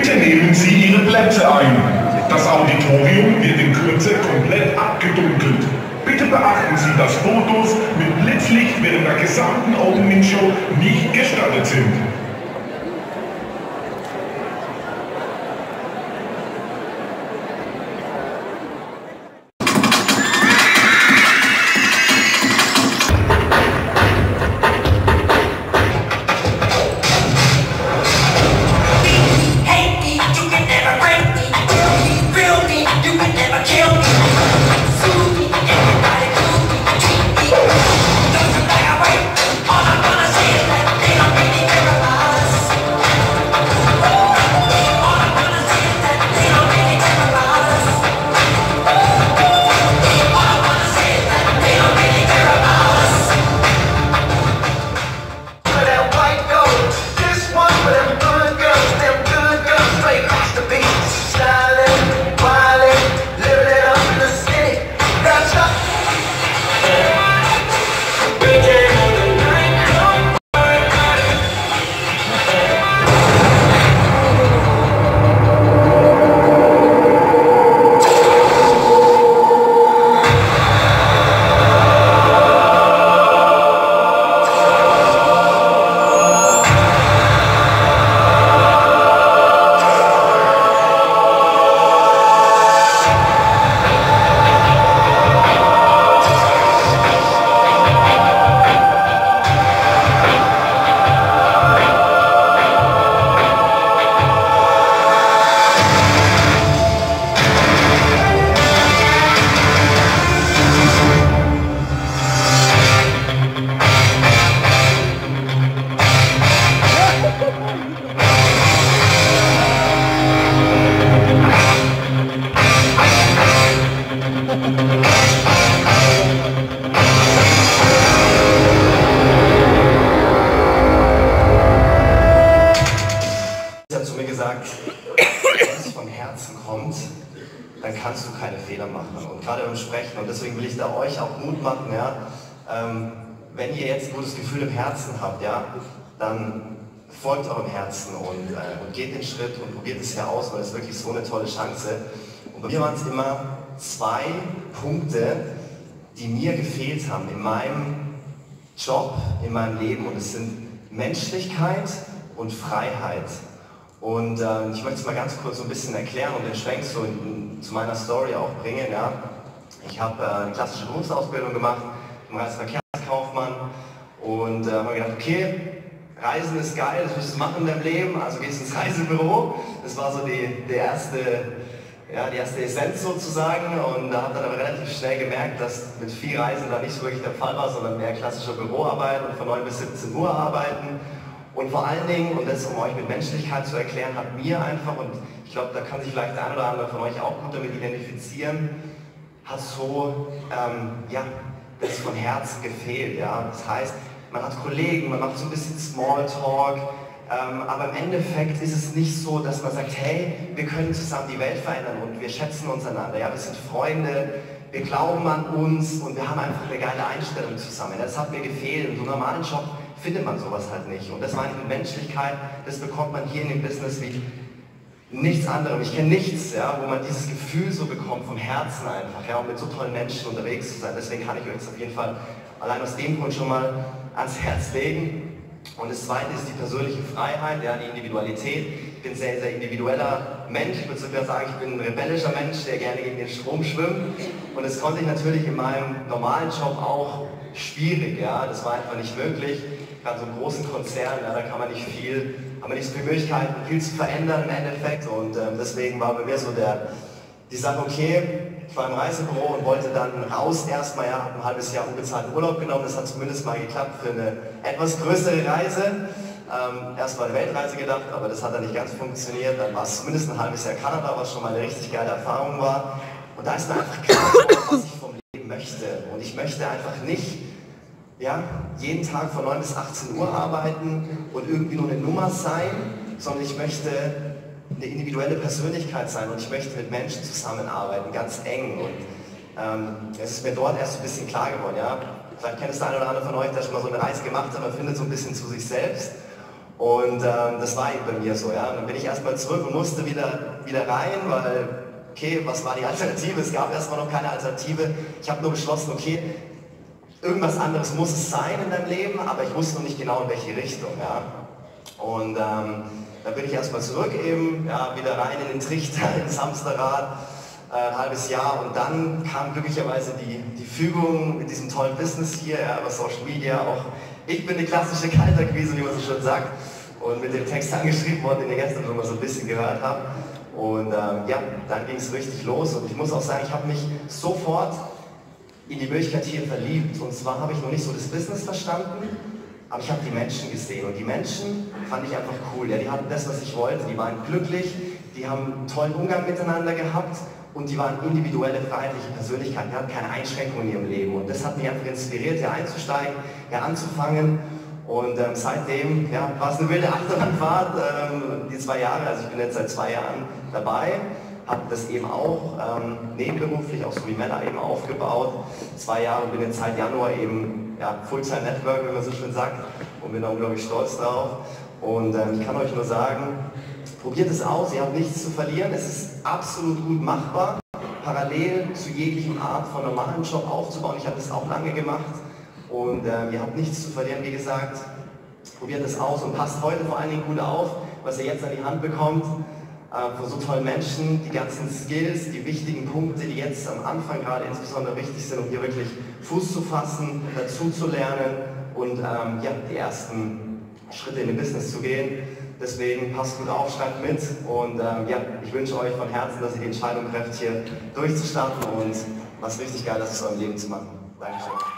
Bitte nehmen Sie Ihre Plätze ein. Das Auditorium wird in Kürze komplett abgedunkelt. Bitte beachten Sie, dass Fotos mit Blitzlicht während der gesamten Opening Show nicht gestattet sind. Kommt, dann kannst du keine Fehler machen. Und gerade beim Sprechen, und deswegen will ich da euch auch Mut machen, ja, ähm, wenn ihr jetzt ein gutes Gefühl im Herzen habt, ja, dann folgt eurem Herzen und, äh, und geht den Schritt und probiert es ja aus, weil es wirklich so eine tolle Chance. Und bei mir waren es immer zwei Punkte, die mir gefehlt haben in meinem Job, in meinem Leben. Und es sind Menschlichkeit und Freiheit. Und ähm, ich möchte es mal ganz kurz so ein bisschen erklären und den Schwenk so zu meiner Story auch bringen. Ja. Ich habe äh, eine klassische Berufsausbildung gemacht im Reiseverkehrskaufmann und äh, habe gedacht, okay, Reisen ist geil, das willst du machen in deinem Leben, also gehst ins Reisebüro. Das war so die, die, erste, ja, die erste Essenz sozusagen und da habe dann aber relativ schnell gemerkt, dass mit viel Reisen da nicht so wirklich der Fall war, sondern mehr klassische Büroarbeit und von 9 bis 17 Uhr arbeiten. Und vor allen Dingen, und das um euch mit Menschlichkeit zu erklären, hat mir einfach, und ich glaube, da kann sich vielleicht der eine oder andere von euch auch gut damit identifizieren, hat so, ähm, ja, das von Herzen gefehlt. Ja? Das heißt, man hat Kollegen, man macht so ein bisschen Smalltalk, ähm, aber im Endeffekt ist es nicht so, dass man sagt, hey, wir können zusammen die Welt verändern und wir schätzen uns einander. Ja? Wir sind Freunde, wir glauben an uns und wir haben einfach eine geile Einstellung zusammen. Das hat mir gefehlt. Einem normalen Job findet man sowas halt nicht. Und das ich mit Menschlichkeit, das bekommt man hier in dem Business wie nichts anderem. Ich kenne nichts, ja, wo man dieses Gefühl so bekommt vom Herzen einfach, ja, um mit so tollen Menschen unterwegs zu sein. Deswegen kann ich euch das auf jeden Fall allein aus dem Grund schon mal ans Herz legen. Und das zweite ist die persönliche Freiheit, ja, die Individualität. Ich bin sehr, sehr individueller Mensch. Ich würde sogar sagen, ich bin ein rebellischer Mensch, der gerne gegen den Strom schwimmt. Und das konnte ich natürlich in meinem normalen Job auch schwierig. Ja. Das war einfach nicht möglich. Gerade so einen großen Konzern, ja, da kann man nicht viel, haben wir nicht so viele Möglichkeiten, viel zu verändern im Endeffekt. Und ähm, deswegen war bei mir so der, die Sache, okay, ich war im Reisebüro und wollte dann raus erstmal, ja, ein halbes Jahr unbezahlten Urlaub genommen. Das hat zumindest mal geklappt für eine etwas größere Reise. Ähm, erst mal eine Weltreise gedacht, aber das hat dann nicht ganz funktioniert. Dann war es zumindest ein halbes Jahr Kanada, was schon mal eine richtig geile Erfahrung war. Und da ist mir einfach klar was ich vom Leben möchte. Und ich möchte einfach nicht ja, jeden Tag von 9 bis 18 Uhr arbeiten und irgendwie nur eine Nummer sein, sondern ich möchte eine individuelle Persönlichkeit sein und ich möchte mit Menschen zusammenarbeiten, ganz eng. Und ähm, es ist mir dort erst ein bisschen klar geworden. Ja? Vielleicht kennt es der eine oder andere von euch, der schon mal so eine Reise gemacht hat, man findet so ein bisschen zu sich selbst. Und ähm, das war eben bei mir so, ja. Und dann bin ich erstmal zurück und musste wieder, wieder rein, weil, okay, was war die Alternative? Es gab erstmal noch keine Alternative. Ich habe nur beschlossen, okay, irgendwas anderes muss es sein in deinem Leben, aber ich wusste noch nicht genau in welche Richtung, ja. Und ähm, dann bin ich erstmal zurück eben, ja, wieder rein in den Trichter, ins Hamsterrad, äh, ein halbes Jahr und dann kam glücklicherweise die, die Fügung mit diesem tollen Business hier, ja, über Social Media, auch ich bin die klassische Kalterquise, wie man so schön sagt, und mit dem Text angeschrieben worden, den ihr gestern schon mal so ein bisschen gehört habt. Und ähm, ja, dann ging es richtig los und ich muss auch sagen, ich habe mich sofort in die Möglichkeit hier verliebt. Und zwar habe ich noch nicht so das Business verstanden, aber ich habe die Menschen gesehen und die Menschen fand ich einfach cool. Ja, die hatten das, was ich wollte, die waren glücklich, die haben einen tollen Umgang miteinander gehabt und die waren individuelle, freiheitliche Persönlichkeiten, die hatten keine Einschränkungen in ihrem Leben. Und das hat mich einfach inspiriert, hier einzusteigen, hier anzufangen. Und ähm, seitdem ja, war es eine wilde Achterbahnfahrt, ähm, die zwei Jahre, also ich bin jetzt seit zwei Jahren dabei habe das eben auch ähm, nebenberuflich, auch so wie Männer eben aufgebaut. Zwei Jahre bin jetzt seit Januar eben ja, Fulltime Network, wenn man so schön sagt, und bin da unglaublich stolz drauf. Und ähm, ich kann euch nur sagen, probiert es aus, ihr habt nichts zu verlieren, es ist absolut gut machbar, parallel zu jeglichem Art von normalen Job aufzubauen. Ich habe das auch lange gemacht und ähm, ihr habt nichts zu verlieren, wie gesagt. Probiert es aus und passt heute vor allen Dingen gut auf, was ihr jetzt an die Hand bekommt äh, von so tollen Menschen, die ganzen Skills, die wichtigen Punkte, die jetzt am Anfang gerade insbesondere wichtig sind, um hier wirklich Fuß zu fassen, dazu zu lernen und ähm, ja, die ersten Schritte in den Business zu gehen. Deswegen passt gut auf, schreibt mit und ähm, ja, ich wünsche euch von Herzen, dass ihr die Entscheidung trefft, hier durchzustarten und was richtig Geiles aus eurem Leben zu machen. Dankeschön.